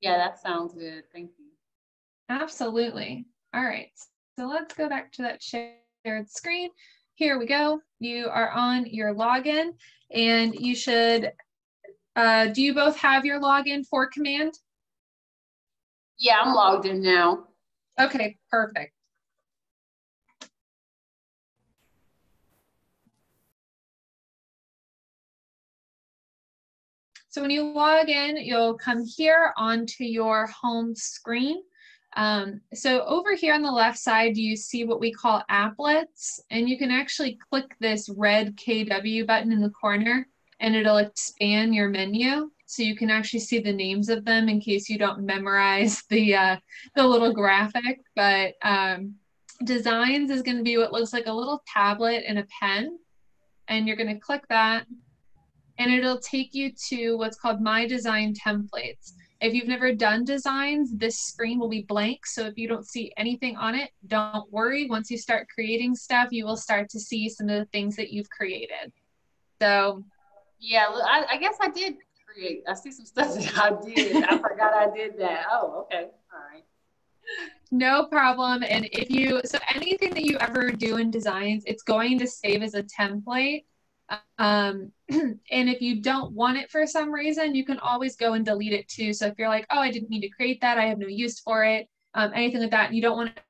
Yeah, that sounds good. Thank you. Absolutely. All right. So let's go back to that shared screen. Here we go. You are on your login and you should, uh, do you both have your login for command? Yeah, I'm logged in now. Okay, perfect. So when you log in, you'll come here onto your home screen. Um, so over here on the left side, you see what we call applets, and you can actually click this red KW button in the corner and it'll expand your menu. So you can actually see the names of them in case you don't memorize the, uh, the little graphic. But um, designs is gonna be what looks like a little tablet and a pen. And you're gonna click that and it'll take you to what's called My Design Templates. If you've never done designs, this screen will be blank. So if you don't see anything on it, don't worry. Once you start creating stuff, you will start to see some of the things that you've created. So, yeah, I, I guess I did create. I see some stuff that I did. I forgot I did that. Oh, okay. All right. No problem. And if you, so anything that you ever do in designs, it's going to save as a template. Um, and if you don't want it for some reason, you can always go and delete it too. So if you're like, oh, I didn't need to create that, I have no use for it, um, anything like that, you don't want to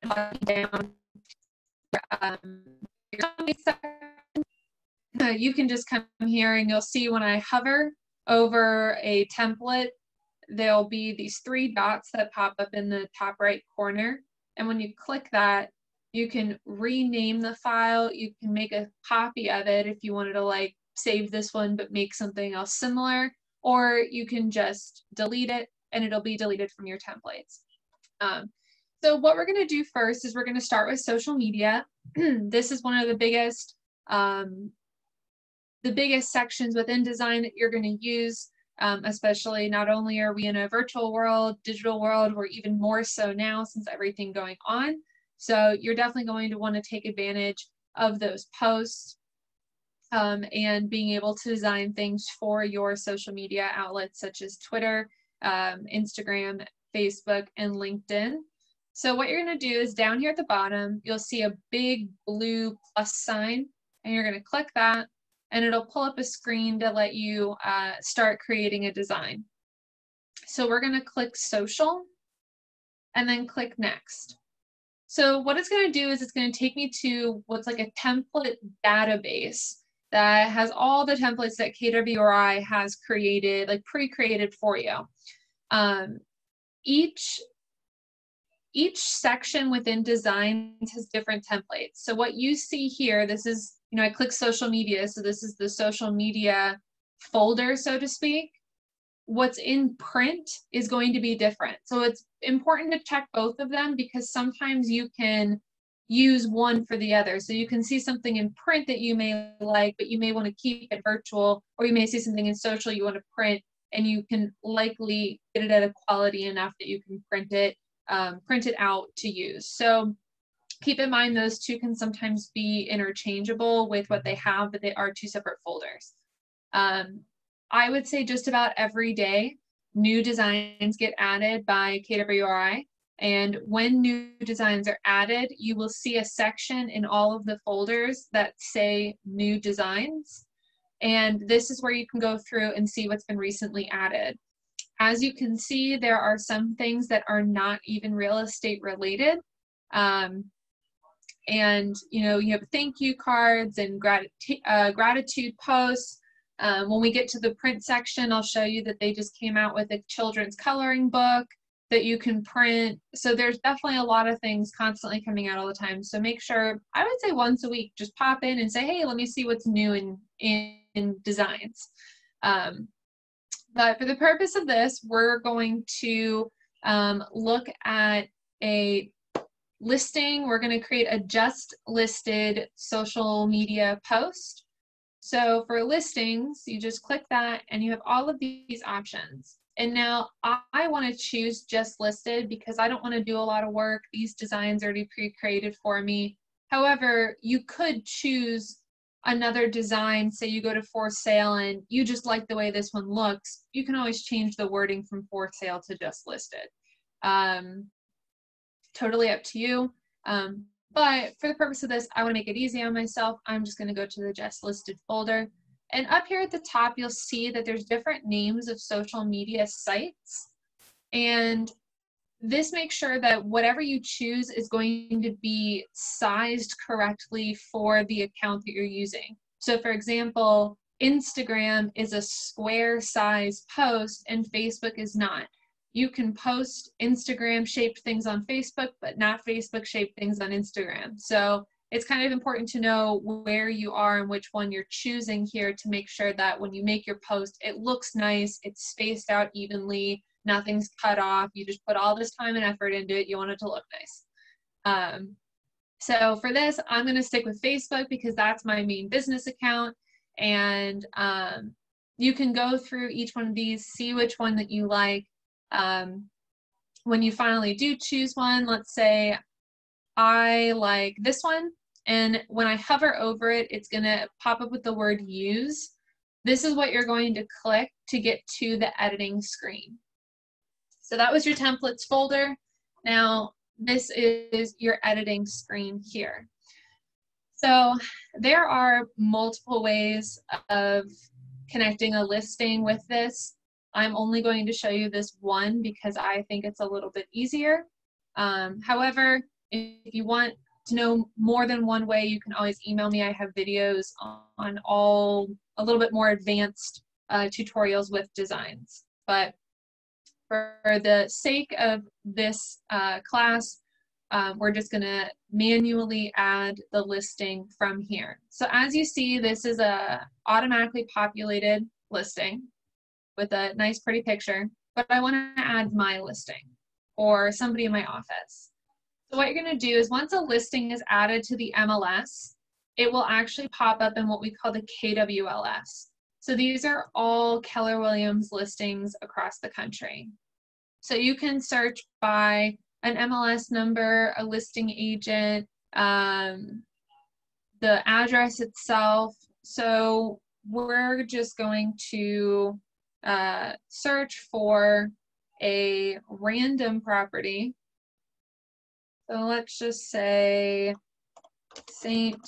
down. Um, you can just come here and you'll see when I hover over a template, there'll be these three dots that pop up in the top right corner. And when you click that, you can rename the file. You can make a copy of it if you wanted to like save this one but make something else similar, or you can just delete it and it'll be deleted from your templates. Um, so what we're gonna do first is we're gonna start with social media. this is one of the biggest, um, the biggest sections within design that you're gonna use, um, especially not only are we in a virtual world, digital world, we're even more so now since everything going on. So you're definitely going to want to take advantage of those posts um, and being able to design things for your social media outlets such as Twitter, um, Instagram, Facebook, and LinkedIn. So what you're going to do is down here at the bottom, you'll see a big blue plus sign, and you're going to click that, and it'll pull up a screen to let you uh, start creating a design. So we're going to click social, and then click next. So what it's going to do is it's going to take me to what's like a template database that has all the templates that KWRI has created, like pre-created for you. Um, each each section within designs has different templates. So what you see here, this is, you know, I click social media. So this is the social media folder, so to speak what's in print is going to be different. So it's important to check both of them because sometimes you can use one for the other. So you can see something in print that you may like, but you may want to keep it virtual, or you may see something in social you want to print, and you can likely get it at a quality enough that you can print it, um, print it out to use. So keep in mind those two can sometimes be interchangeable with what they have, but they are two separate folders. Um, I would say just about every day, new designs get added by KWRI. And when new designs are added, you will see a section in all of the folders that say new designs. And this is where you can go through and see what's been recently added. As you can see, there are some things that are not even real estate related. Um, and you know, you have thank you cards and gratitude, uh, gratitude posts um, when we get to the print section, I'll show you that they just came out with a children's coloring book that you can print. So there's definitely a lot of things constantly coming out all the time. So make sure, I would say once a week, just pop in and say, hey, let me see what's new in, in, designs. Um, but for the purpose of this, we're going to um, look at a listing. We're going to create a just listed social media post. So for listings, you just click that and you have all of these options. And now I want to choose just listed because I don't want to do a lot of work. These designs are already pre-created for me. However, you could choose another design, say you go to for sale and you just like the way this one looks, you can always change the wording from for sale to just listed. Um, totally up to you. Um, but for the purpose of this, I want to make it easy on myself. I'm just going to go to the just listed folder. And up here at the top, you'll see that there's different names of social media sites. And this makes sure that whatever you choose is going to be sized correctly for the account that you're using. So for example, Instagram is a square size post and Facebook is not. You can post Instagram shaped things on Facebook, but not Facebook shaped things on Instagram. So it's kind of important to know where you are and which one you're choosing here to make sure that when you make your post, it looks nice, it's spaced out evenly, nothing's cut off. You just put all this time and effort into it. You want it to look nice. Um, so for this, I'm going to stick with Facebook because that's my main business account. And um, you can go through each one of these, see which one that you like. Um, when you finally do choose one, let's say I like this one. And when I hover over it, it's going to pop up with the word use. This is what you're going to click to get to the editing screen. So that was your templates folder. Now this is your editing screen here. So there are multiple ways of connecting a listing with this. I'm only going to show you this one because I think it's a little bit easier. Um, however, if you want to know more than one way, you can always email me. I have videos on all a little bit more advanced uh, tutorials with designs. But for the sake of this uh, class, um, we're just going to manually add the listing from here. So as you see, this is a automatically populated listing with a nice pretty picture, but I want to add my listing or somebody in my office. So what you're going to do is once a listing is added to the MLS, it will actually pop up in what we call the KWLS. So these are all Keller Williams listings across the country. So you can search by an MLS number, a listing agent, um, the address itself. So we're just going to uh, search for a random property. So let's just say St.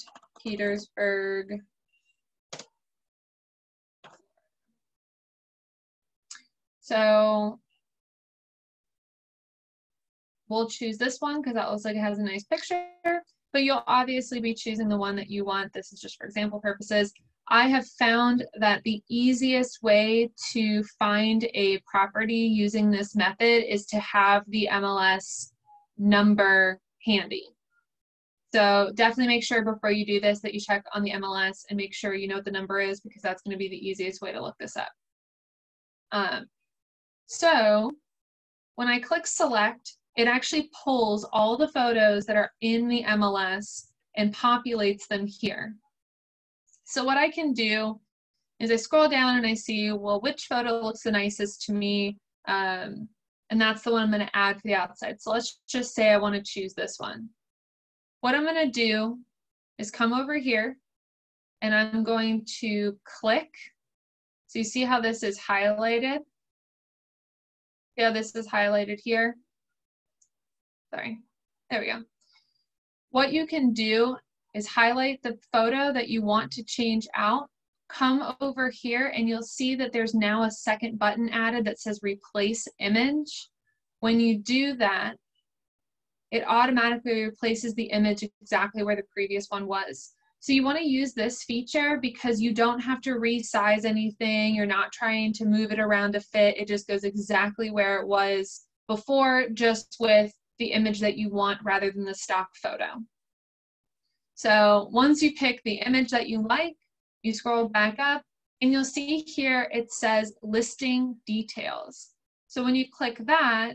Petersburg. So we'll choose this one because that looks like it has a nice picture, but you'll obviously be choosing the one that you want. This is just for example purposes. I have found that the easiest way to find a property using this method is to have the MLS number handy. So definitely make sure before you do this that you check on the MLS and make sure you know what the number is because that's going to be the easiest way to look this up. Um, so when I click select, it actually pulls all the photos that are in the MLS and populates them here. So what I can do is I scroll down and I see, well, which photo looks the nicest to me? Um, and that's the one I'm going to add for the outside. So let's just say I want to choose this one. What I'm going to do is come over here and I'm going to click. So you see how this is highlighted? Yeah, this is highlighted here. Sorry, there we go. What you can do is highlight the photo that you want to change out, come over here and you'll see that there's now a second button added that says replace image. When you do that, it automatically replaces the image exactly where the previous one was. So you want to use this feature because you don't have to resize anything. You're not trying to move it around to fit. It just goes exactly where it was before, just with the image that you want rather than the stock photo. So once you pick the image that you like, you scroll back up and you'll see here it says listing details. So when you click that,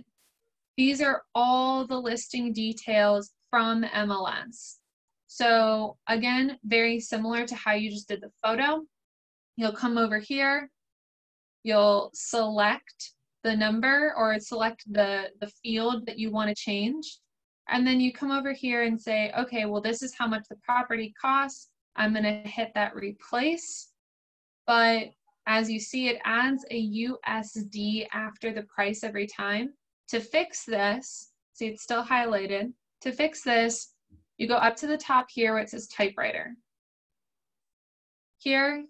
these are all the listing details from MLS. So again, very similar to how you just did the photo. You'll come over here, you'll select the number or select the, the field that you want to change. And then you come over here and say, okay, well, this is how much the property costs. I'm gonna hit that replace, but as you see, it adds a USD after the price every time. To fix this, see it's still highlighted. To fix this, you go up to the top here where it says typewriter. Here,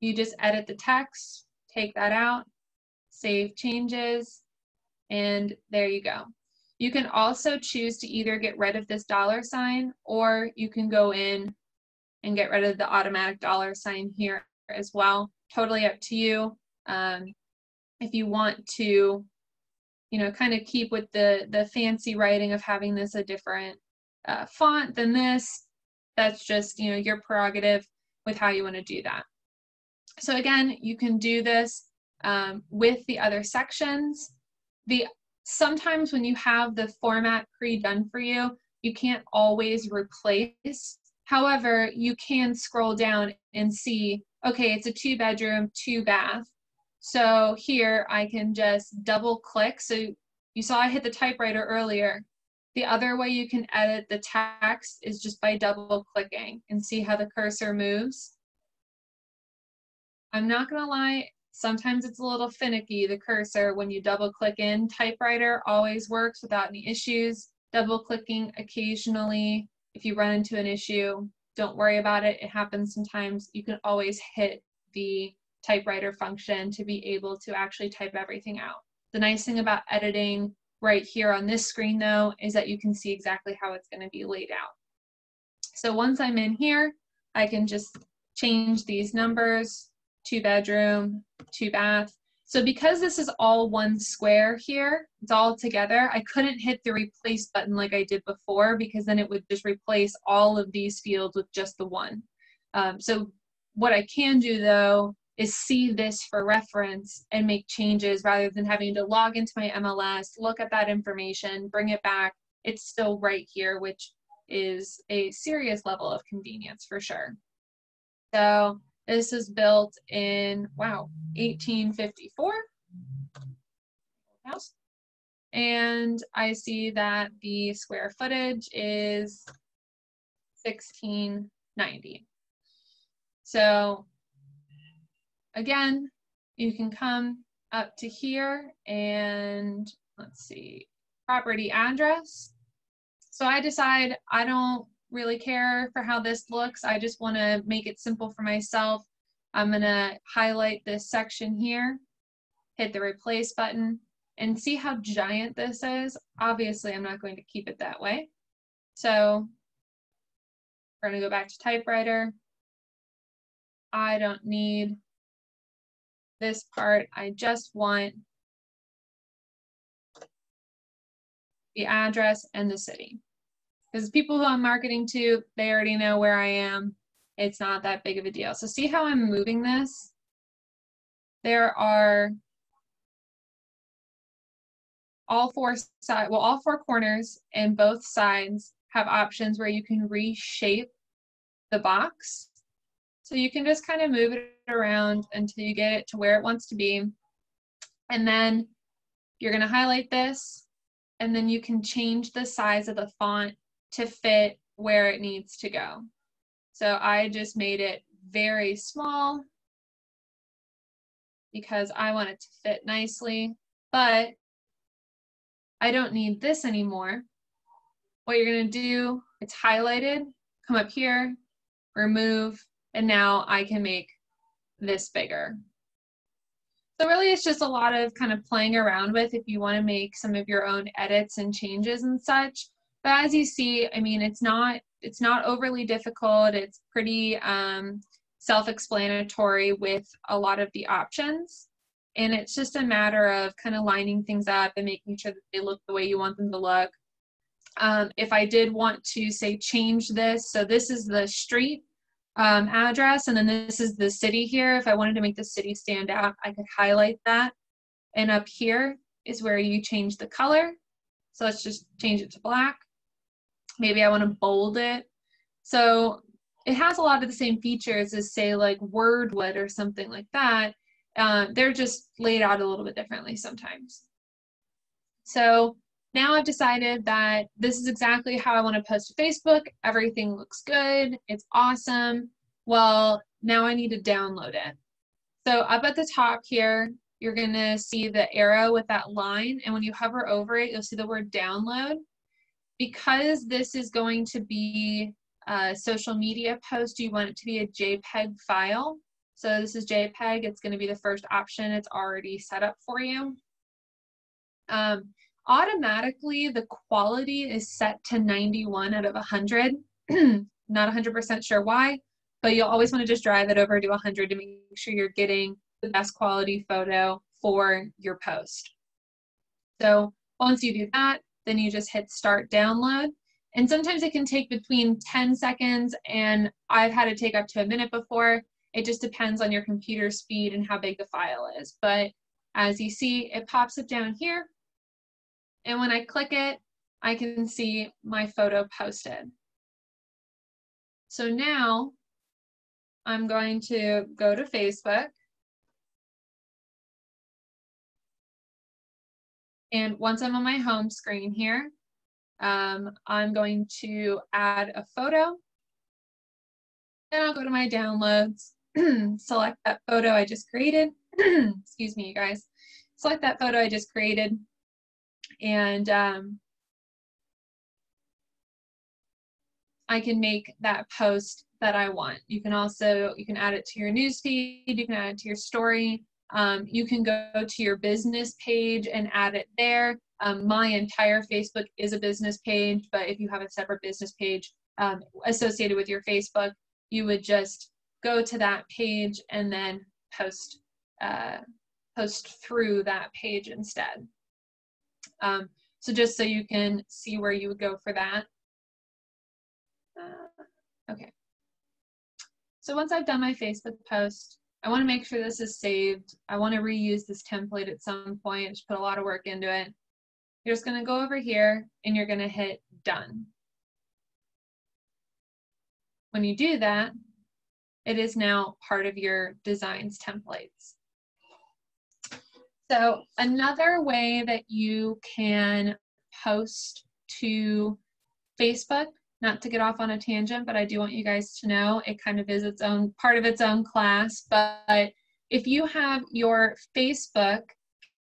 you just edit the text, take that out, save changes, and there you go. You can also choose to either get rid of this dollar sign or you can go in and get rid of the automatic dollar sign here as well. Totally up to you. Um, if you want to, you know, kind of keep with the, the fancy writing of having this a different uh, font than this, that's just, you know, your prerogative with how you want to do that. So again, you can do this um, with the other sections. The sometimes when you have the format pre-done for you, you can't always replace. However, you can scroll down and see, okay, it's a two bedroom, two bath. So here I can just double click. So you saw I hit the typewriter earlier. The other way you can edit the text is just by double clicking and see how the cursor moves. I'm not gonna lie, sometimes it's a little finicky, the cursor, when you double click in. Typewriter always works without any issues. Double clicking occasionally, if you run into an issue, don't worry about it. It happens sometimes. You can always hit the typewriter function to be able to actually type everything out. The nice thing about editing right here on this screen though is that you can see exactly how it's going to be laid out. So once I'm in here, I can just change these numbers two bedroom, two bath. So because this is all one square here, it's all together, I couldn't hit the replace button like I did before because then it would just replace all of these fields with just the one. Um, so what I can do though is see this for reference and make changes rather than having to log into my MLS, look at that information, bring it back. It's still right here, which is a serious level of convenience for sure. So this is built in, wow, 1854 house. And I see that the square footage is 1690. So again, you can come up to here and let's see, property address. So I decide I don't really care for how this looks. I just want to make it simple for myself. I'm going to highlight this section here, hit the replace button, and see how giant this is. Obviously, I'm not going to keep it that way. So we're going to go back to typewriter. I don't need this part. I just want the address and the city. Because people who I'm marketing to, they already know where I am. It's not that big of a deal. So see how I'm moving this? There are all four side, well, all four corners and both sides have options where you can reshape the box. So you can just kind of move it around until you get it to where it wants to be. And then you're gonna highlight this and then you can change the size of the font to fit where it needs to go. So I just made it very small because I want it to fit nicely, but I don't need this anymore. What you're gonna do, it's highlighted, come up here, remove, and now I can make this bigger. So really it's just a lot of kind of playing around with if you wanna make some of your own edits and changes and such. But as you see, I mean, it's not it's not overly difficult. It's pretty um, self-explanatory with a lot of the options. And it's just a matter of kind of lining things up and making sure that they look the way you want them to look. Um, if I did want to say change this, so this is the street um, address and then this is the city here. If I wanted to make the city stand out, I could highlight that. And up here is where you change the color. So let's just change it to black. Maybe I want to bold it. So it has a lot of the same features as say like Word would or something like that. Uh, they're just laid out a little bit differently sometimes. So now I've decided that this is exactly how I want to post to Facebook. Everything looks good. It's awesome. Well, now I need to download it. So up at the top here, you're going to see the arrow with that line. And when you hover over it, you'll see the word download. Because this is going to be a social media post, you want it to be a JPEG file. So this is JPEG. It's going to be the first option. It's already set up for you. Um, automatically, the quality is set to 91 out of 100. Not 100% sure why, but you'll always want to just drive it over to 100 to make sure you're getting the best quality photo for your post. So once you do that, then you just hit start download. And sometimes it can take between 10 seconds and I've had it take up to a minute before. It just depends on your computer speed and how big the file is. But as you see, it pops it down here. And when I click it, I can see my photo posted. So now I'm going to go to Facebook. And once I'm on my home screen here, um, I'm going to add a photo. And I'll go to my downloads, select that photo I just created. Excuse me, you guys. Select that photo I just created. And um, I can make that post that I want. You can also, you can add it to your newsfeed, you can add it to your story. Um, you can go to your business page and add it there. Um, my entire Facebook is a business page, but if you have a separate business page um, associated with your Facebook, you would just go to that page and then post uh, post through that page instead. Um, so just so you can see where you would go for that. Uh, okay. So once I've done my Facebook post, I want to make sure this is saved. I want to reuse this template at some point, just put a lot of work into it. You're just going to go over here and you're going to hit done. When you do that, it is now part of your designs templates. So another way that you can post to Facebook not to get off on a tangent, but I do want you guys to know it kind of is its own part of its own class. But if you have your Facebook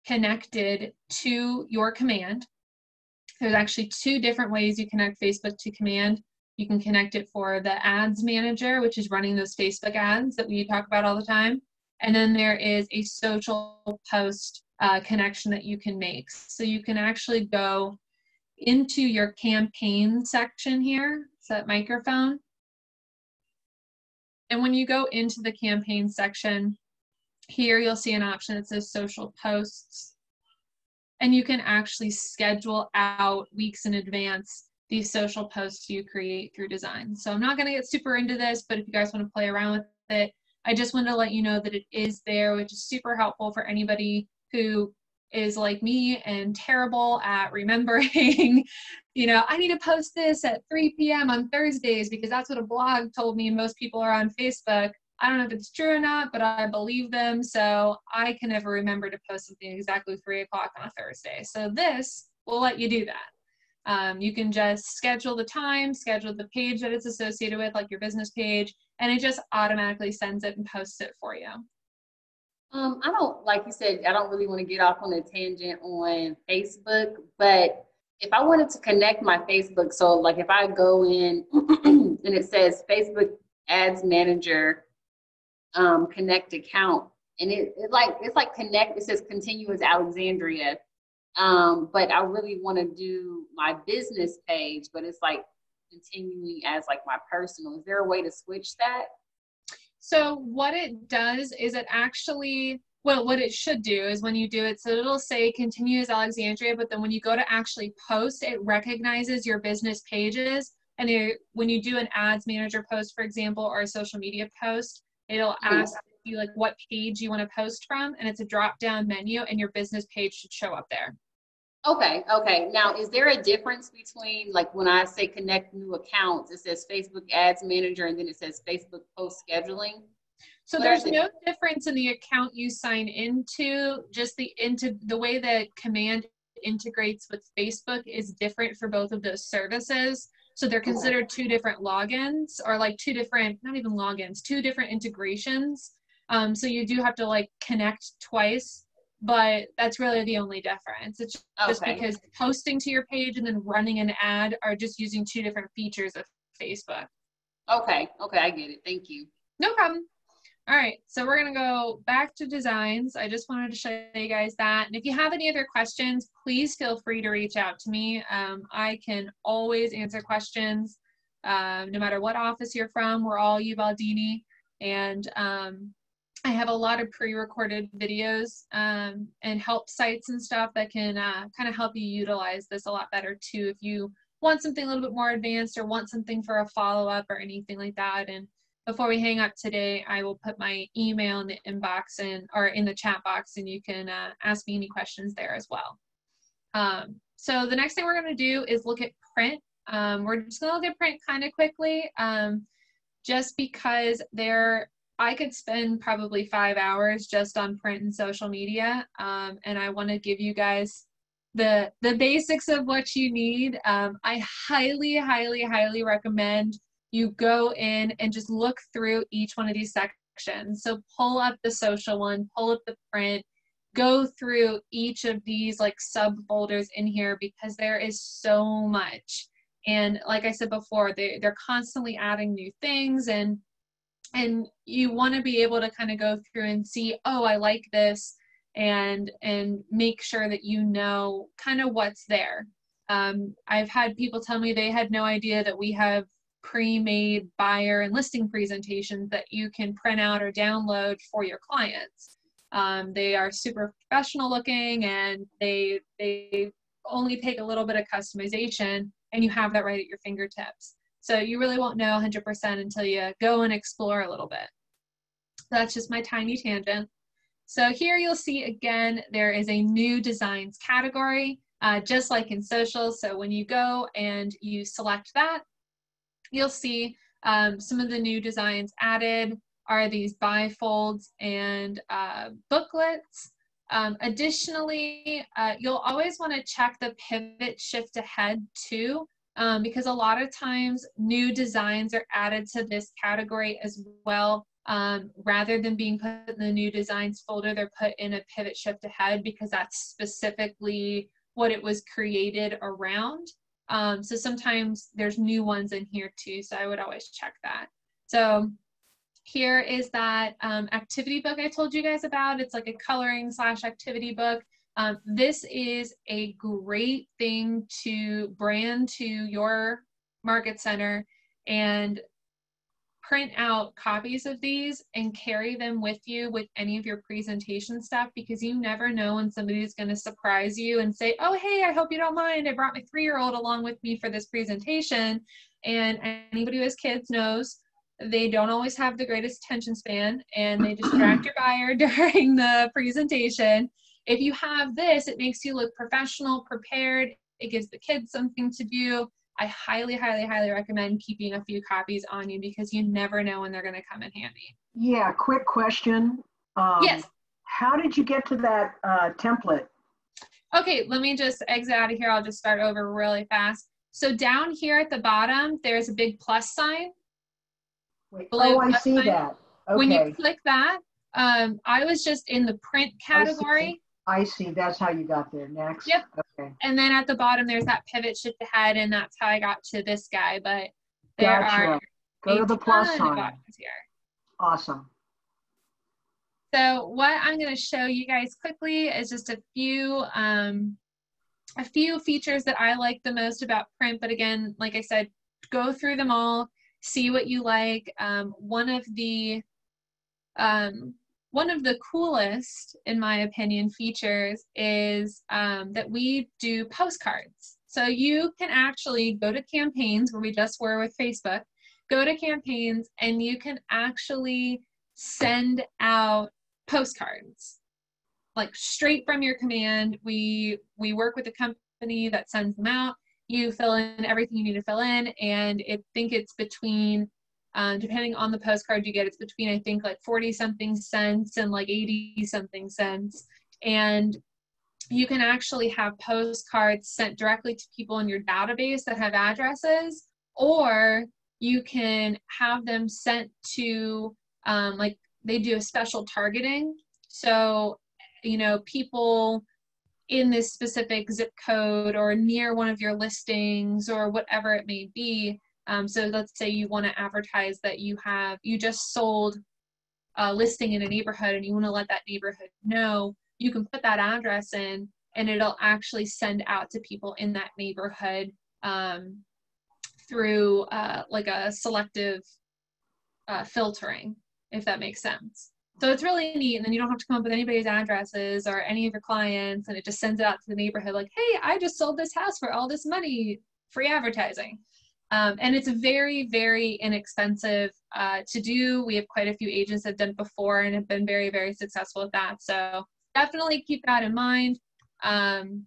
connected to your command, there's actually two different ways you connect Facebook to command. You can connect it for the ads manager, which is running those Facebook ads that we talk about all the time. And then there is a social post uh, connection that you can make. So you can actually go into your campaign section here, set microphone. And when you go into the campaign section, here you'll see an option that says social posts. And you can actually schedule out weeks in advance these social posts you create through design. So I'm not gonna get super into this, but if you guys wanna play around with it, I just wanted to let you know that it is there, which is super helpful for anybody who is like me and terrible at remembering, you know, I need to post this at 3 p.m. on Thursdays because that's what a blog told me. Most people are on Facebook. I don't know if it's true or not, but I believe them. So I can never remember to post something exactly 3 o'clock on a Thursday. So this will let you do that. Um, you can just schedule the time, schedule the page that it's associated with, like your business page, and it just automatically sends it and posts it for you. Um, I don't like you said. I don't really want to get off on a tangent on Facebook, but if I wanted to connect my Facebook, so like if I go in and it says Facebook Ads Manager um, connect account, and it, it like it's like connect. It says continue as Alexandria, um, but I really want to do my business page, but it's like continuing as like my personal. Is there a way to switch that? So what it does is it actually, well, what it should do is when you do it, so it'll say continue as Alexandria, but then when you go to actually post, it recognizes your business pages. And it, when you do an ads manager post, for example, or a social media post, it'll ask you like what page you want to post from, and it's a drop down menu, and your business page should show up there. Okay, okay. Now, is there a difference between like when I say connect new accounts, it says Facebook Ads Manager and then it says Facebook Post Scheduling? So what there's no difference in the account you sign into, just the into the way the command integrates with Facebook is different for both of those services. So they're considered two different logins or like two different, not even logins, two different integrations. Um, so you do have to like connect twice, but that's really the only difference. It's just okay. because posting to your page and then running an ad are just using two different features of Facebook. Okay, okay, I get it. Thank you. No problem. All right, so we're gonna go back to designs. I just wanted to show you guys that. And if you have any other questions, please feel free to reach out to me. Um, I can always answer questions, um, no matter what office you're from. We're all Ubaldini. And um, I have a lot of pre-recorded videos um, and help sites and stuff that can uh, kind of help you utilize this a lot better too if you want something a little bit more advanced or want something for a follow-up or anything like that. And before we hang up today, I will put my email in the inbox and or in the chat box, and you can uh, ask me any questions there as well. Um, so the next thing we're going to do is look at print. Um, we're just going to look at print kind of quickly, um, just because there I could spend probably five hours just on print and social media, um, and I want to give you guys the the basics of what you need. Um, I highly, highly, highly recommend you go in and just look through each one of these sections. So pull up the social one, pull up the print, go through each of these like subfolders in here because there is so much. And like I said before, they, they're constantly adding new things and and you want to be able to kind of go through and see, oh, I like this and and make sure that you know kind of what's there. Um, I've had people tell me they had no idea that we have pre-made buyer and listing presentations that you can print out or download for your clients. Um, they are super professional looking and they they only take a little bit of customization and you have that right at your fingertips. So you really won't know 100% until you go and explore a little bit. That's just my tiny tangent. So here you'll see again, there is a new designs category, uh, just like in social. So when you go and you select that, you'll see um, some of the new designs added are these bifolds and uh, booklets. Um, additionally, uh, you'll always want to check the pivot shift ahead too, um, because a lot of times new designs are added to this category as well. Um, rather than being put in the new designs folder, they're put in a pivot shift ahead because that's specifically what it was created around. Um, so sometimes there's new ones in here too, so I would always check that. So here is that um, activity book I told you guys about. It's like a coloring slash activity book. Um, this is a great thing to brand to your market center and print out copies of these and carry them with you with any of your presentation stuff because you never know when somebody's going to surprise you and say, Oh, hey, I hope you don't mind. I brought my three year old along with me for this presentation. And anybody who has kids knows they don't always have the greatest attention span and they distract your buyer during the presentation. If you have this, it makes you look professional, prepared. It gives the kids something to do. I highly, highly, highly recommend keeping a few copies on you because you never know when they're going to come in handy. Yeah, quick question. Um, yes. How did you get to that uh, template? Okay, let me just exit out of here. I'll just start over really fast. So down here at the bottom, there's a big plus sign. Wait, oh, I see sign. that. Okay. When you click that, um, I was just in the print category. I see. That's how you got there. Next. Yep. Okay. And then at the bottom, there's that pivot shift ahead, and that's how I got to this guy. But there gotcha. are go to the plus sign. Here. Awesome. So what I'm going to show you guys quickly is just a few um, a few features that I like the most about print. But again, like I said, go through them all, see what you like. Um, one of the um, one of the coolest, in my opinion, features is um, that we do postcards. So you can actually go to campaigns where we just were with Facebook, go to campaigns and you can actually send out postcards like straight from your command. We we work with a company that sends them out. You fill in everything you need to fill in and I think it's between um, depending on the postcard you get, it's between I think like 40 something cents and like 80 something cents. And you can actually have postcards sent directly to people in your database that have addresses, or you can have them sent to, um, like, they do a special targeting. So, you know, people in this specific zip code or near one of your listings or whatever it may be. Um, so let's say you want to advertise that you have, you just sold a listing in a neighborhood and you want to let that neighborhood know you can put that address in and it'll actually send out to people in that neighborhood um, through uh, like a selective uh, filtering, if that makes sense. So it's really neat, and then you don't have to come up with anybody's addresses or any of your clients, and it just sends it out to the neighborhood like, hey, I just sold this house for all this money, free advertising. Um, and it's very, very inexpensive uh, to do. We have quite a few agents that have done before and have been very, very successful with that. So definitely keep that in mind. Um,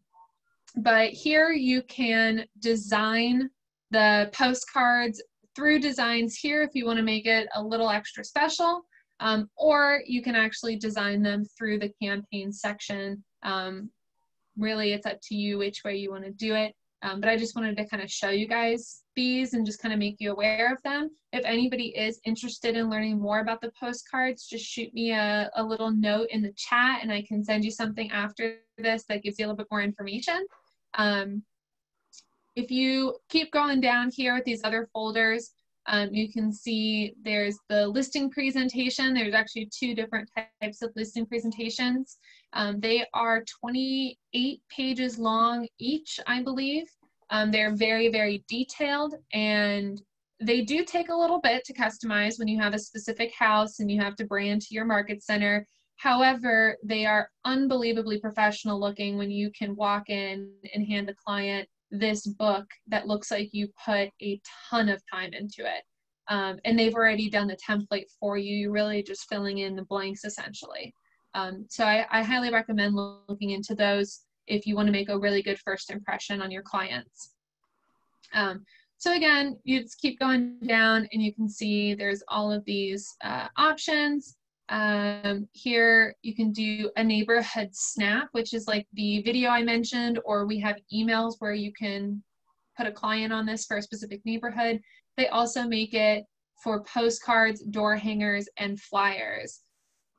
but here you can design the postcards through designs here if you want to make it a little extra special, um, or you can actually design them through the campaign section. Um, really, it's up to you which way you want to do it. Um, but I just wanted to kind of show you guys these and just kind of make you aware of them. If anybody is interested in learning more about the postcards, just shoot me a, a little note in the chat and I can send you something after this that gives you a little bit more information. Um, if you keep going down here with these other folders, um, you can see there's the listing presentation. There's actually two different types of listing presentations. Um, they are 28 pages long each, I believe. Um, they're very, very detailed and they do take a little bit to customize when you have a specific house and you have to brand to your market center. However, they are unbelievably professional looking when you can walk in and hand the client this book that looks like you put a ton of time into it. Um, and they've already done the template for you. You're really just filling in the blanks essentially. Um, so I, I, highly recommend looking into those if you want to make a really good first impression on your clients. Um, so again, you just keep going down and you can see there's all of these uh, options. Um, here you can do a neighborhood snap, which is like the video I mentioned, or we have emails where you can put a client on this for a specific neighborhood. They also make it for postcards, door hangers, and flyers.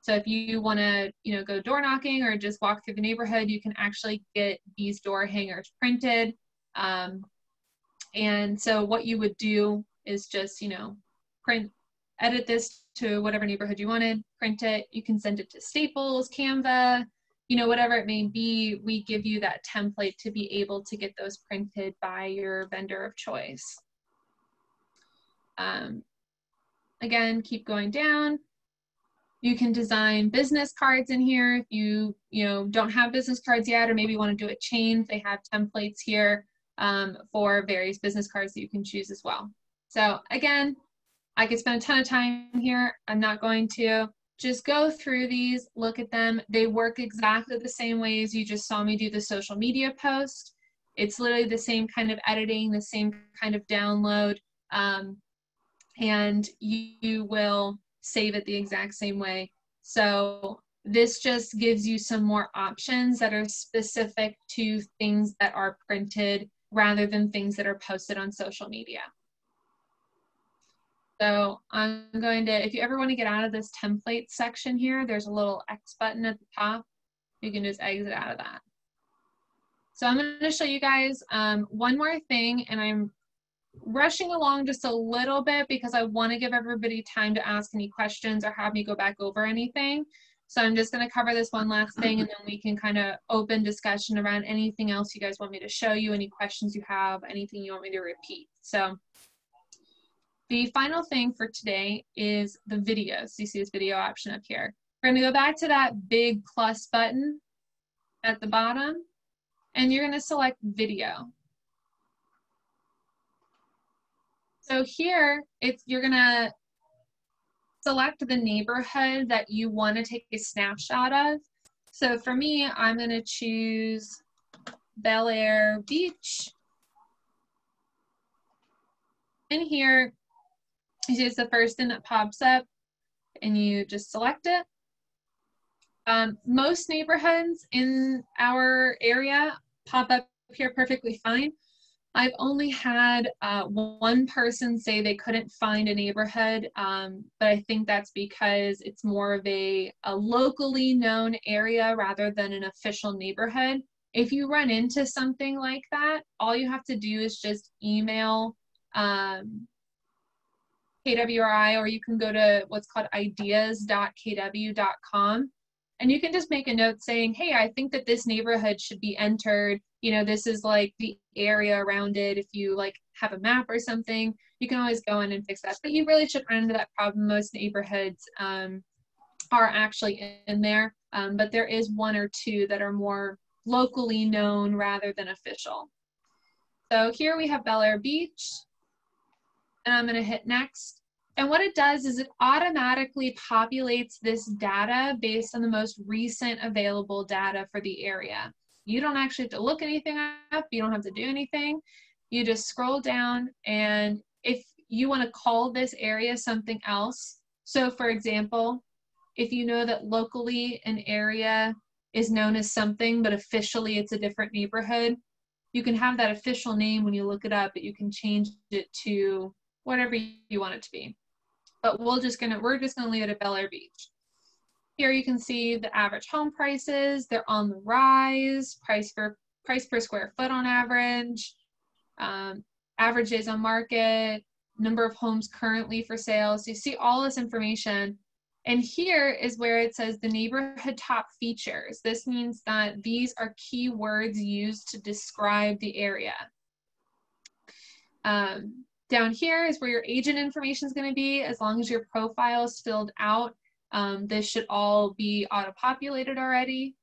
So if you want to, you know, go door knocking or just walk through the neighborhood, you can actually get these door hangers printed. Um, and so what you would do is just, you know, print, edit this to whatever neighborhood you wanted, print it. You can send it to Staples, Canva, you know, whatever it may be. We give you that template to be able to get those printed by your vendor of choice. Um, again, keep going down. You can design business cards in here if you, you know, don't have business cards yet or maybe want to do a change. They have templates here um, for various business cards that you can choose as well. So again, I could spend a ton of time here. I'm not going to. Just go through these, look at them. They work exactly the same way as you just saw me do the social media post. It's literally the same kind of editing, the same kind of download, um, and you, you will save it the exact same way. So this just gives you some more options that are specific to things that are printed rather than things that are posted on social media. So I'm going to, if you ever want to get out of this template section here, there's a little X button at the top. You can just exit out of that. So I'm going to show you guys um, one more thing, and I'm rushing along just a little bit because I want to give everybody time to ask any questions or have me go back over anything. So I'm just going to cover this one last thing and then we can kind of open discussion around anything else you guys want me to show you, any questions you have, anything you want me to repeat. So the final thing for today is the videos. You see this video option up here. We're going to go back to that big plus button at the bottom and you're going to select video. So here, it's you're gonna select the neighborhood that you want to take a snapshot of. So for me, I'm gonna choose Belleair Beach. And here, you see it's the first thing that pops up and you just select it. Um, most neighborhoods in our area pop up here perfectly fine. I've only had uh, one person say they couldn't find a neighborhood, um, but I think that's because it's more of a, a locally known area rather than an official neighborhood. If you run into something like that, all you have to do is just email um, KWRI or you can go to what's called ideas.kw.com and you can just make a note saying, hey, I think that this neighborhood should be entered. You know this is like the area around it. If you like have a map or something you can always go in and fix that. But you really should run into that problem. Most neighborhoods um, are actually in there um, but there is one or two that are more locally known rather than official. So here we have Belleair Beach and I'm going to hit next and what it does is it automatically populates this data based on the most recent available data for the area. You don't actually have to look anything up. You don't have to do anything. You just scroll down and if you want to call this area something else, so for example, if you know that locally an area is known as something, but officially it's a different neighborhood, you can have that official name when you look it up, but you can change it to whatever you want it to be. But we'll just gonna, we're just gonna leave it at Bel Belleair Beach. Here you can see the average home prices. They're on the rise, price per, price per square foot on average, um, on market, number of homes currently for sale. So you see all this information. And here is where it says the neighborhood top features. This means that these are keywords used to describe the area. Um, down here is where your agent information is going to be. As long as your profile is filled out, um, this should all be auto-populated already.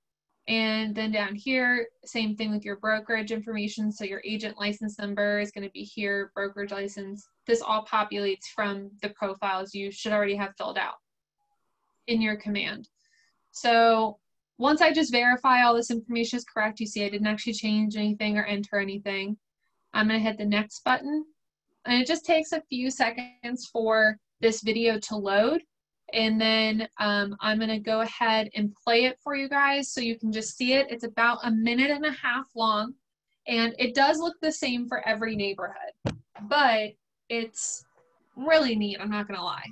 And then down here, same thing with your brokerage information. So your agent license number is going to be here, brokerage license. This all populates from the profiles you should already have filled out in your command. So once I just verify all this information is correct, you see I didn't actually change anything or enter anything. I'm going to hit the next button. And it just takes a few seconds for this video to load and then um, I'm going to go ahead and play it for you guys so you can just see it. It's about a minute and a half long, and it does look the same for every neighborhood, but it's really neat, I'm not going to lie.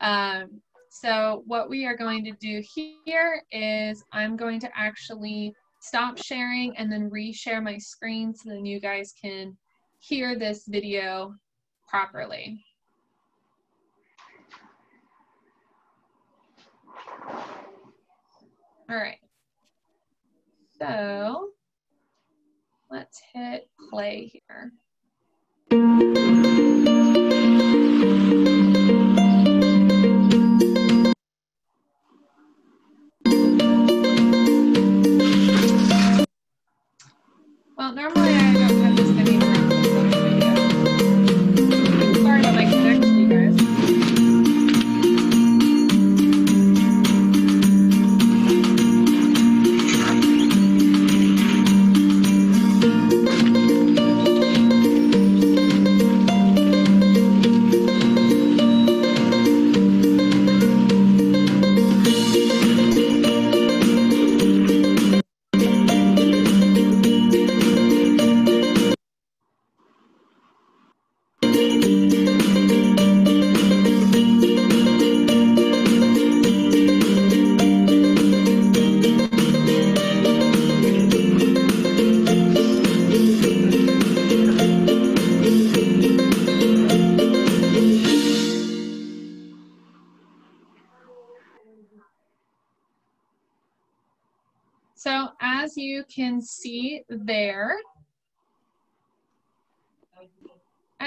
Um, so what we are going to do here is I'm going to actually stop sharing and then reshare my screen so then you guys can hear this video properly. All right. So let's hit play here. Well, normally I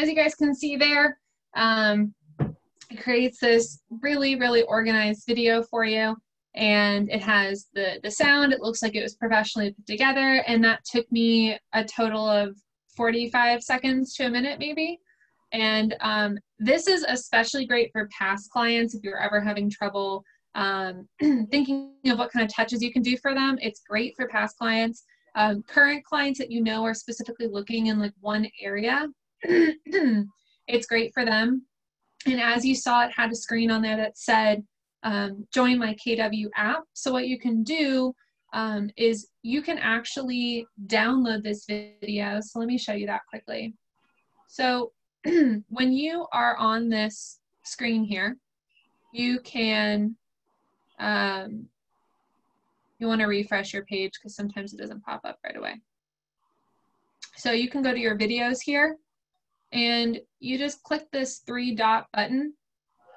as you guys can see there, um, it creates this really, really organized video for you. And it has the, the sound. It looks like it was professionally put together. And that took me a total of 45 seconds to a minute, maybe. And um, this is especially great for past clients if you're ever having trouble um, thinking of what kind of touches you can do for them. It's great for past clients. Um, current clients that you know are specifically looking in like one area, it's great for them. And as you saw, it had a screen on there that said, um, join my KW app. So what you can do um, is you can actually download this video. So let me show you that quickly. So when you are on this screen here, you can, um, you want to refresh your page because sometimes it doesn't pop up right away. So you can go to your videos here and you just click this three dot button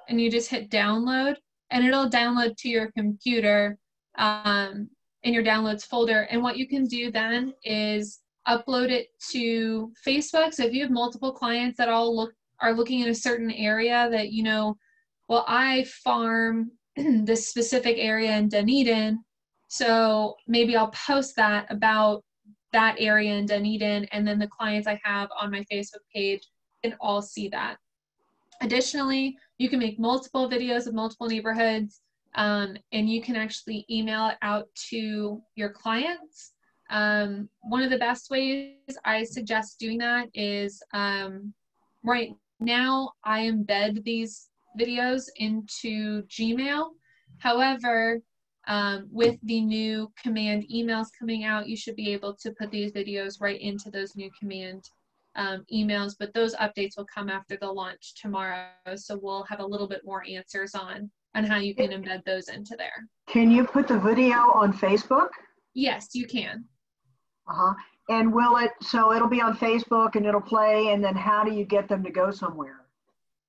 and you just hit download and it'll download to your computer um, in your downloads folder. And what you can do then is upload it to Facebook. So if you have multiple clients that all look are looking in a certain area that you know, well, I farm this specific area in Dunedin, so maybe I'll post that about that area in Dunedin, and then the clients I have on my Facebook page can all see that. Additionally, you can make multiple videos of multiple neighborhoods, um, and you can actually email it out to your clients. Um, one of the best ways I suggest doing that is um, right now I embed these videos into Gmail. However, um, with the new command emails coming out, you should be able to put these videos right into those new command um, emails, but those updates will come after the launch tomorrow. So we'll have a little bit more answers on, on how you can embed those into there. Can you put the video on Facebook? Yes, you can. Uh-huh. And will it, so it'll be on Facebook and it'll play, and then how do you get them to go somewhere?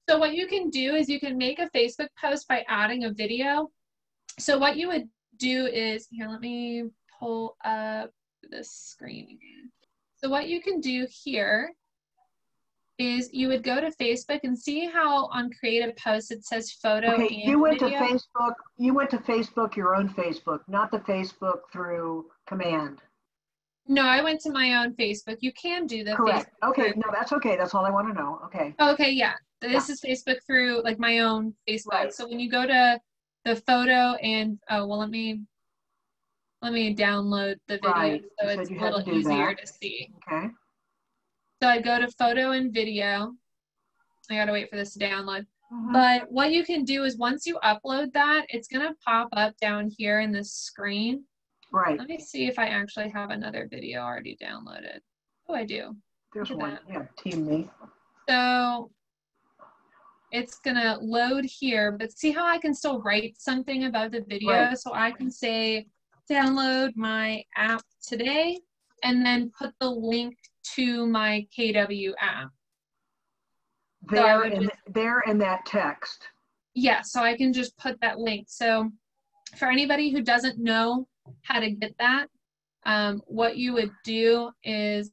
So what you can do is you can make a Facebook post by adding a video. So what you would do is, here, let me pull up this screen again. So what you can do here is you would go to Facebook and see how on creative posts it says photo okay, and you went video. to Facebook, you went to Facebook, your own Facebook, not the Facebook through command. No, I went to my own Facebook. You can do the Correct. Facebook Okay, through- no, that's okay. That's all I want to know. Okay. Okay, yeah. This is Facebook through like my own Facebook. Right. So when you go to the photo and oh well let me let me download the video Right. so You it's a little easier that. to see. Okay. So I go to photo and video. I gotta wait for this to download. Mhm. But what you can do is once you upload that, it's gonna pop up down here in this screen. Right. Let me see if I actually have another video already downloaded. Oh, I do. There's one. at Yeah, team me. So it's gonna load here, but see how I can still write something about the video? Right. So I can say, download my app today, and then put the link to my KW app. There would in, there in that text. Yeah, so I can just put that link. So for anybody who doesn't know how to get that, um, what you would do is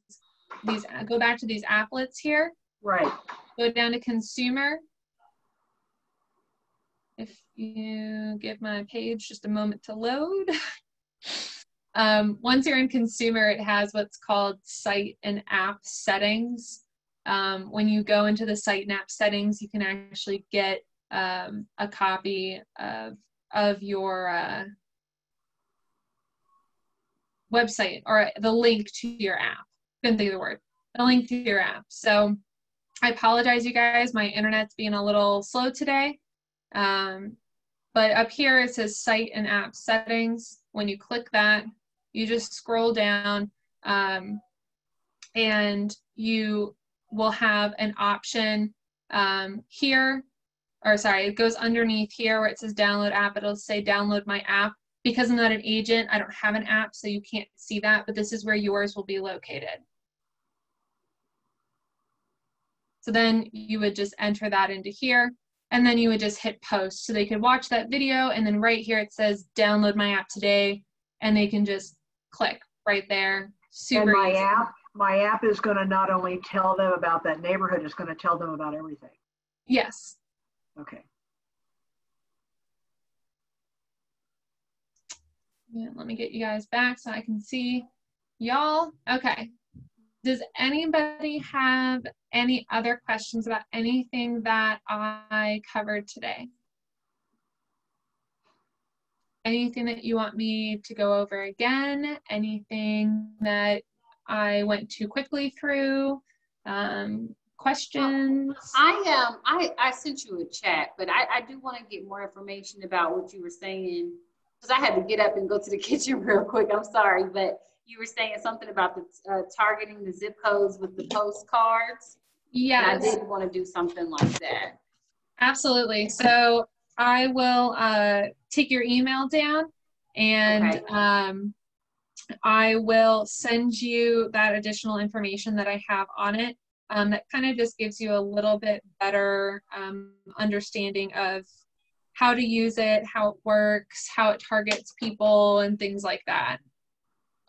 these go back to these applets here, Right. go down to consumer. If you give my page just a moment to load. um, once you're in consumer, it has what's called site and app settings. Um, when you go into the site and app settings, you can actually get um, a copy of, of your uh, website or the link to your app. Couldn't think of the word. The link to your app. So I apologize, you guys. My internet's being a little slow today. Um, but up here it says site and app settings. When you click that, you just scroll down um, and you will have an option um, here, or sorry, it goes underneath here where it says download app. It'll say download my app. Because I'm not an agent, I don't have an app, so you can't see that, but this is where yours will be located. So then you would just enter that into here and then you would just hit post so they could watch that video and then right here it says download my app today and they can just click right there. Super and my easy. app, my app is going to not only tell them about that neighborhood, it's going to tell them about everything. Yes. Okay. Yeah, let me get you guys back so I can see y'all. Okay. Does anybody have any other questions about anything that I covered today? Anything that you want me to go over again? Anything that I went too quickly through? Um, questions? I um I I sent you a chat, but I I do want to get more information about what you were saying because I had to get up and go to the kitchen real quick. I'm sorry, but you were saying something about the uh, targeting the zip codes with the postcards. Yeah, I did want to do something like that. Absolutely. So I will uh, take your email down and Okay. um, I will send you that additional information that I have on it. Um, that kind of just gives you a little bit better um, understanding of how to use it, how it works, how it targets people, and things like that.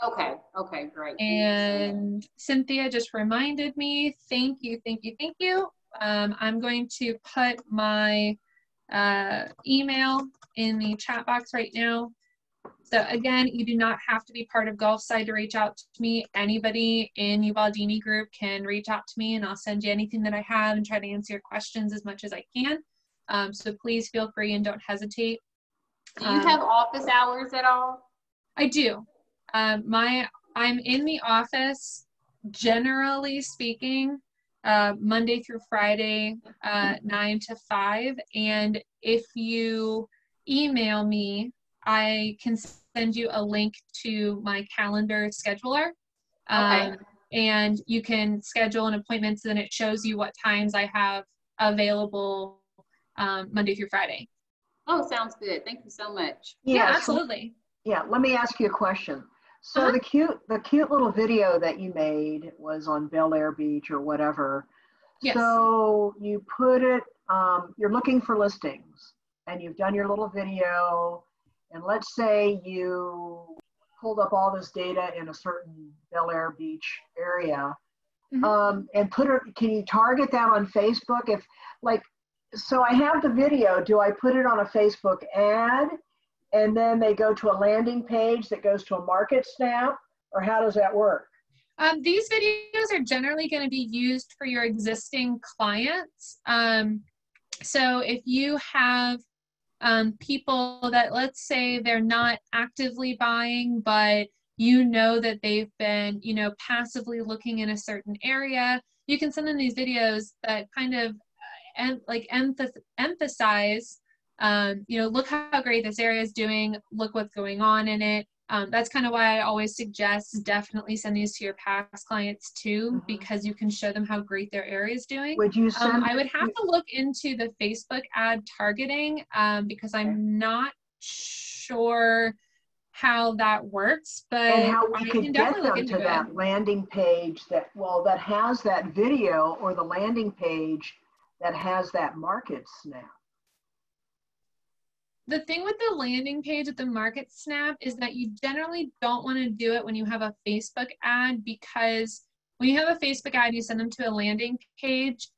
Okay. Okay. Great. And Cynthia just reminded me, thank you, thank you, thank you. Um, I'm going to put my uh, email in the chat box right now. So again, you do not have to be part of Gulfside to reach out to me. Anybody in Ubaldini group can reach out to me and I'll send you anything that I have and try to answer your questions as much as I can. Um, so please feel free and don't hesitate. Do you Um, have office hours at all? I do. Um, my I'm in the office generally speaking uh, Monday through Friday, uh, nine to five. And if you email me, I can send you a link to my calendar scheduler. Um, Okay. And you can schedule an appointment, so then it shows you what times I have available um, Monday through Friday. Oh, sounds good. Thank you so much. Yeah, so- absolutely. Yeah, let me ask you a question. So Uh-huh. the cute, the cute little video that you made was on Belleair Beach or whatever. Yes. So you put it, um, you're looking for listings and you've done your little video. And let's say you pulled up all this data in a certain Belleair Beach area. Mhm. Um, and put it, can you target that on Facebook? If like, so I have the video, do I put it on a Facebook ad? And then they go to a landing page that goes to a market snap? Or how does that work? Um, these videos are generally going to be used for your existing clients. Um, so if you have um, people that, let's say, they're not actively buying, but you know that they've been, you know, passively looking in a certain area, you can send them these videos that kind of and like emph- emphasize, um, you know, look how great this area is doing, look what's going on in it. Um, that's kind of why I always suggest definitely send these to your past clients too, Mhm. because you can show them how great their area is doing. Would you send? Um, I would have to look into the Facebook ad targeting um, because Okay. I'm not sure how that works, but and how I we can could get look them into to it. that landing page that, well, that has that video or the landing page that has that market snap. The thing with the landing page at the Market Snap is that you generally don't want to do it when you have a Facebook ad because when you have a Facebook ad, you send them to a landing page.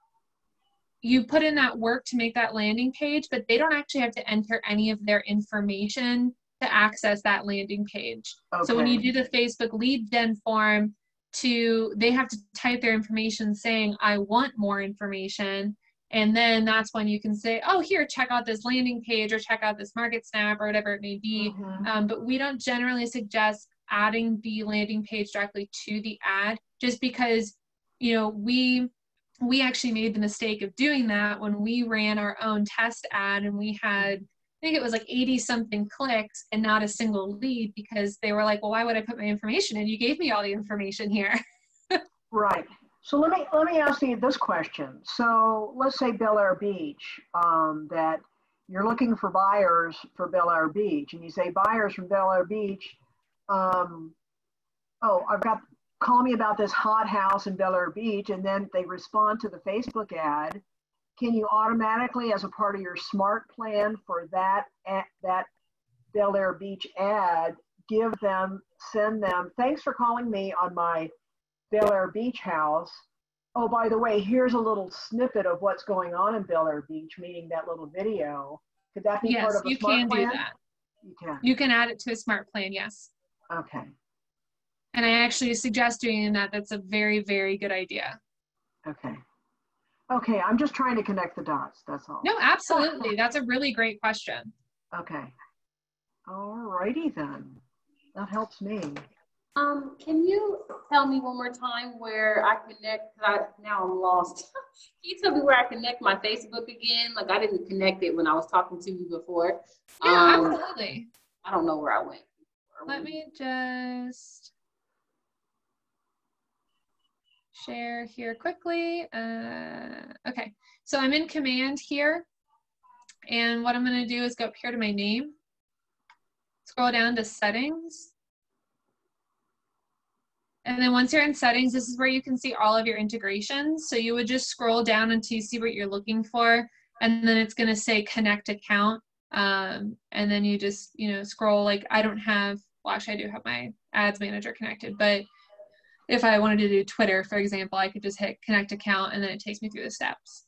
You put in that work to make that landing page, but they don't actually have to enter any of their information to access that landing page. So when you do the Facebook lead gen form, to they have to type their information saying I want more information, and then that's when you can say, oh here, check out this landing page or check out this Market Snap or whatever it may be. Mhm. Um, but we don't generally suggest adding the landing page directly to the ad, just because you know we we actually made the mistake of doing that when we ran our own test ad and we had I think it was like 80 something clicks and not a single lead because they were like, well, why would I put my information in? You gave me all the information here. Right. So let me, let me ask you this question. So let's say Belleair Beach, um, that you're looking for buyers for Belleair Beach and you say buyers from Belleair Beach, um, oh, I've got, call me about this hot house in Belleair Beach. And then they respond to the Facebook ad. Can you automatically, as a part of your smart plan for that, that Belleair Beach ad, give them, send them, thanks for calling me on my Belleair Beach house. Oh, by the way, here's a little snippet of what's going on in Belleair Beach, meaning that little video. Could that be part yes, of a you smart can do that. You can. You can add it to a smart plan, yes. Okay. And I actually suggest doing that. That's a very, very good idea. Okay. Okay. I'm just trying to connect the dots. That's all. No, absolutely. That's a really great question. Okay. All righty then. That helps me. Um, can you tell me one more time where I connect? I, now I'm lost. can you tell me where I connect my Facebook again? Like I didn't connect it when I was talking to you before. Yeah, um, absolutely. I don't know where I went. Let me just share here quickly. Uh, okay, so I'm in command here. And what I'm gonna do is go up here to my name, scroll down to settings. And then once you're in settings, this is where you can see all of your integrations. So you would just scroll down until you see what you're looking for. And then it's gonna say connect account. Um, and then you just, you know, scroll like I don't have, well, actually I do have my ads manager connected, but if I wanted to do Twitter, for example, I could just hit connect account and then it takes me through the steps.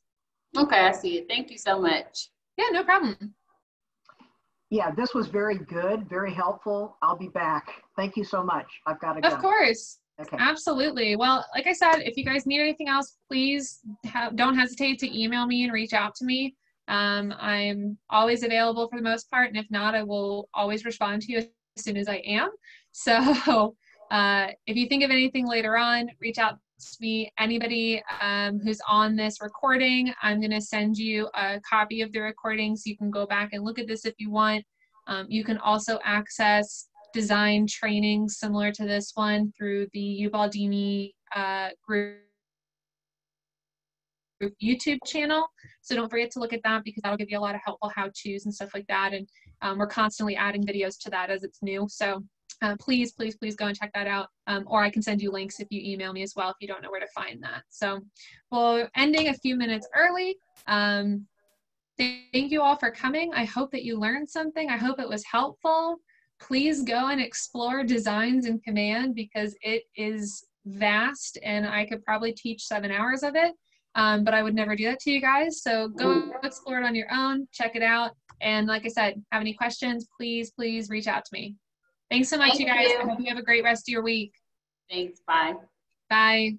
Okay, I see it. Thank you so much. Yeah, no problem. Yeah, this was very good, very helpful. I'll be back. Thank you so much. I've got to go. Of course. Okay. Absolutely. Well, like I said, if you guys need anything else, please don't hesitate to email me and reach out to me. Um, I'm always available for the most part, and if not, I will always respond to you as soon as I am. So uh, if you think of anything later on, reach out to me. Anybody um, who's on this recording, I'm going to send you a copy of the recording so you can go back and look at this if you want. Um, you can also access design training similar to this one through the Ubaldini uh, group YouTube channel. So don't forget to look at that because that'll give you a lot of helpful how-tos and stuff like that. And um, we're constantly adding videos to that as it's new. So uh, please, please, please go and check that out. Um, or I can send you links if you email me as well if you don't know where to find that. So we're ending a few minutes early. Um, thank you all for coming. I hope that you learned something. I hope it was helpful. Please go and explore designs in command because it is vast and I could probably teach seven hours of it. Um, but I would never do that to you guys. So go explore it on your own, check it out. And like I said, have any questions, please, please reach out to me. Thanks so much, Thank you guys. You. I hope you have a great rest of your week. Thanks. Bye. Bye.